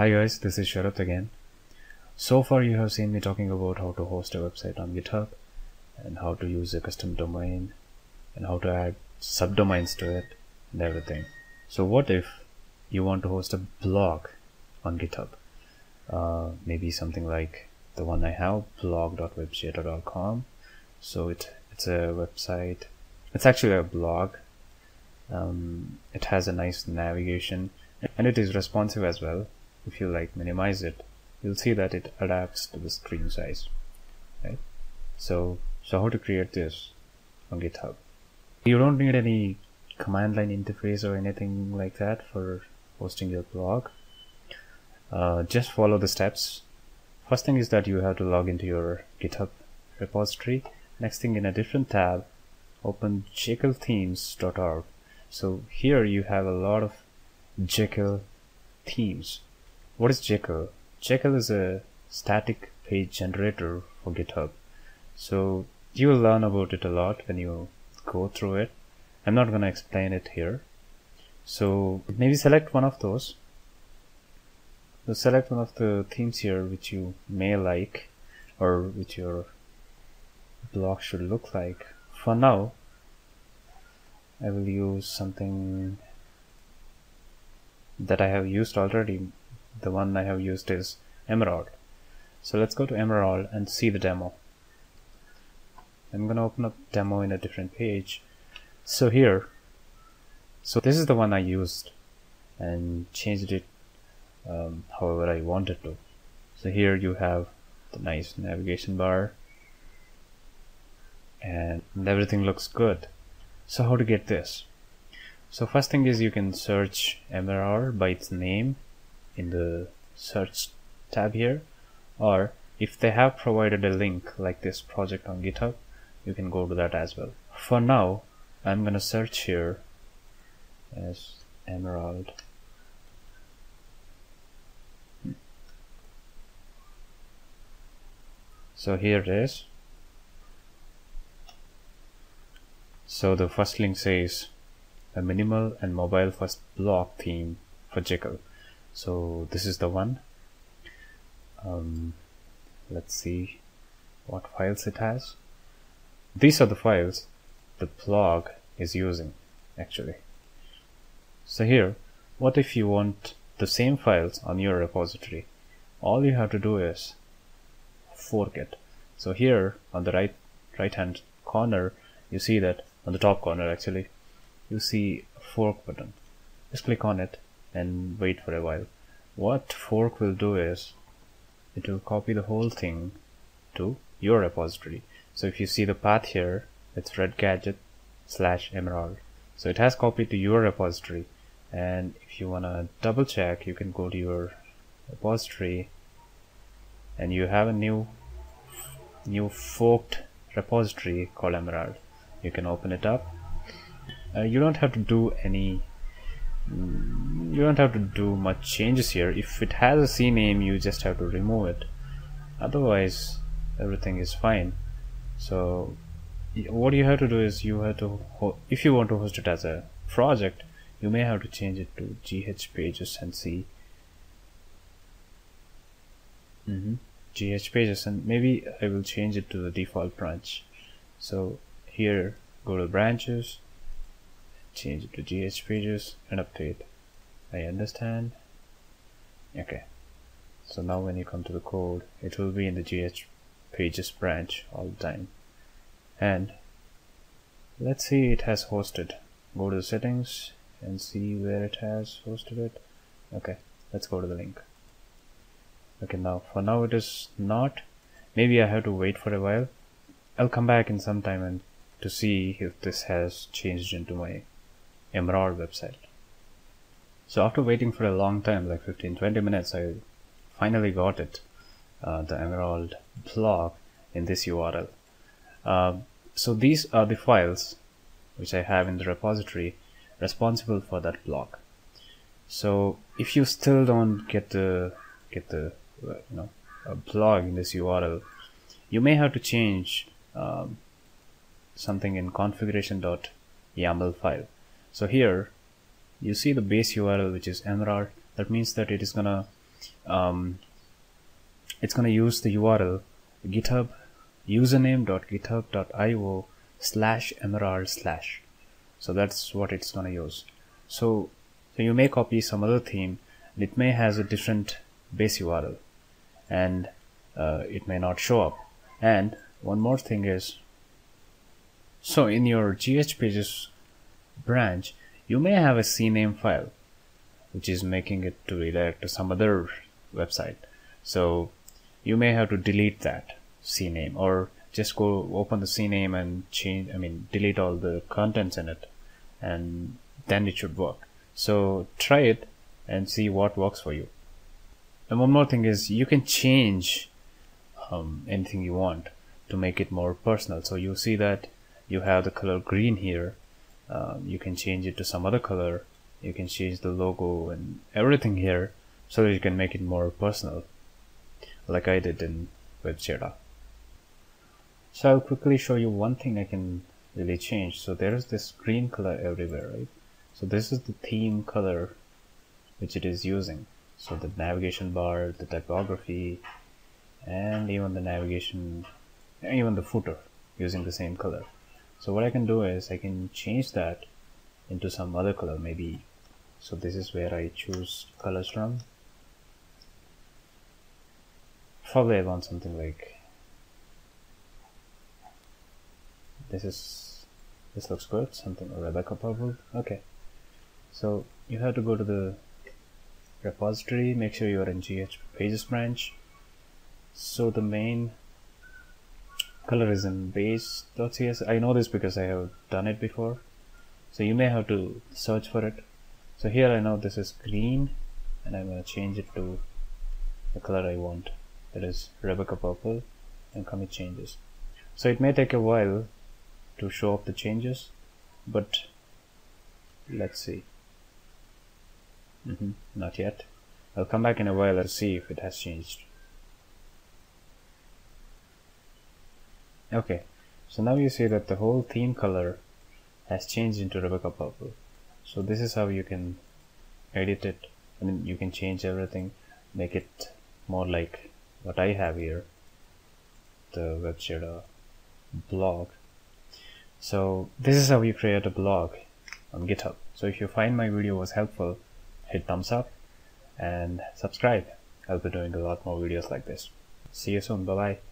Hi guys, this is Sharath again. So far you have seen me talking about how to host a website on GitHub and how to use a custom domain and how to add subdomains to it and everything. So what if you want to host a blog on GitHub? Uh, maybe something like the one I have, blog.webjeda.com. So it, it's a website. It's actually a blog. Um, it has a nice navigation and it is responsive as well if you like minimize it you'll see that it adapts to the screen size right? So so how to create this on github? You don't need any command line interface or anything like that for hosting your blog. Uh, just follow the steps. First thing is that you have to log into your github repository. Next thing in a different tab open jekyllthemes.org so here you have a lot of jekyll themes what is Jekyll? Jekyll is a static page generator for GitHub. So you will learn about it a lot when you go through it. I'm not going to explain it here. So maybe select one of those. So select one of the themes here which you may like or which your blog should look like. For now, I will use something that I have used already the one I have used is Emerald. So let's go to Emerald and see the demo. I'm going to open up demo in a different page. So here, so this is the one I used and changed it um, however I wanted to. So here you have the nice navigation bar and everything looks good. So how to get this? So first thing is you can search Emerald by its name in the search tab here. Or if they have provided a link like this project on github you can go to that as well. For now I'm gonna search here as emerald. So here it is. So the first link says a minimal and mobile first block theme for Jekyll so this is the one. Um, let's see what files it has. These are the files the blog is using actually. So here what if you want the same files on your repository? All you have to do is fork it. So here on the right right hand corner you see that on the top corner actually you see fork button. Just click on it and wait for a while. What fork will do is it will copy the whole thing to your repository. So if you see the path here, it's red gadget slash emerald. So it has copied to your repository. And if you want to double check, you can go to your repository and you have a new new forked repository called emerald. You can open it up. Uh, you don't have to do any you don't have to do much changes here. If it has a CNAME you just have to remove it. Otherwise everything is fine. So what you have to do is you have to if you want to host it as a project you may have to change it to gh pages and see mm -hmm. gh pages and maybe I will change it to the default branch. So here go to branches change it to GH pages and update I understand. Okay. So now when you come to the code it will be in the GH pages branch all the time. And let's see it has hosted. Go to the settings and see where it has hosted it. Okay. Let's go to the link. Okay now for now it is not. Maybe I have to wait for a while. I'll come back in some time and to see if this has changed into my Emerald website. So after waiting for a long time, like 15-20 minutes, I finally got it, uh, the Emerald blog in this URL. Uh, so these are the files which I have in the repository responsible for that block. So if you still don't get the get the uh, you know a blog in this URL, you may have to change um, something in configuration.yaml file. So here you see the base URL which is emerald. That means that it is gonna um, it's to use the URL github username.github.io slash emerald slash. So that's what it's to use. So so you may copy some other theme. And it may has a different base URL and uh, it may not show up. And one more thing is so in your GH pages branch you may have a CNAME file which is making it to redirect to some other website. So you may have to delete that CNAME or just go open the CNAME and change I mean delete all the contents in it and then it should work. So try it and see what works for you. And one more thing is you can change um, anything you want to make it more personal. So you see that you have the color green here um, you can change it to some other color you can change the logo and everything here so that you can make it more personal like I did in WebJeda. So I'll quickly show you one thing I can really change. So there is this green color everywhere, right? So this is the theme color which it is using. So the navigation bar, the typography, and even the navigation, even the footer using the same color. So what I can do is I can change that into some other color, maybe. So this is where I choose colors from. Probably I want something like this is this looks good something Rebecca purple okay so you have to go to the repository make sure you are in GH pages branch so the main color is in base.cs I know this because I have done it before. So you may have to search for it. So here I know this is green and I'm going to change it to the color I want. That is Rebecca purple and commit changes. So it may take a while to show up the changes but let's see. Mm -hmm, not yet. I'll come back in a while and see if it has changed okay. So now you see that the whole theme color has changed into Rebecca purple. So this is how you can edit it. I mean you can change everything make it more like what I have here the WebJeda blog. So this is how you create a blog on github. So if you find my video was helpful hit thumbs up and subscribe. I'll be doing a lot more videos like this. See you soon. Bye bye